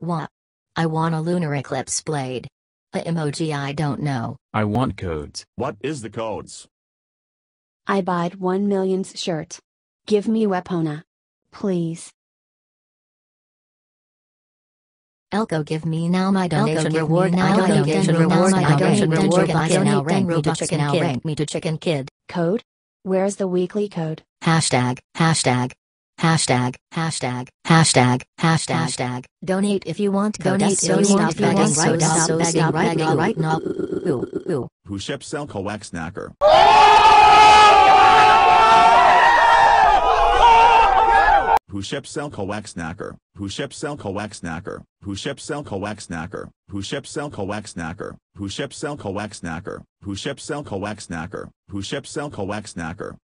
Wah. I want a lunar eclipse blade. A emoji I don't know. I want codes. What is the codes? I buyed 1 millionth shirt. Give me Wepona. Please. Elko give me now my donation give reward me now now my my donation donation reward reward, my my donation donation reward reward, donate now rank me to Robux chicken now, rank me to chicken kid. Code? Where's the weekly code? Hashtag, hashtag, hashtag, hashtag, hashtag, hashtag, hashtag. Donate if you want. Donate so if you want. begging Donate right now, stop so begging stop right begging now. right now. Ooh, ooh. Who ships Selco Wax Snacker? Who ships Selco Wax Snacker? Who ships Selco Wax Snacker? Who ships Selco Wax Snacker? Who ships Selco Wax Snacker? Who ships Selco Wax Snacker? Who ships Selco Wax Snacker? Who ships Selco Wax Snacker?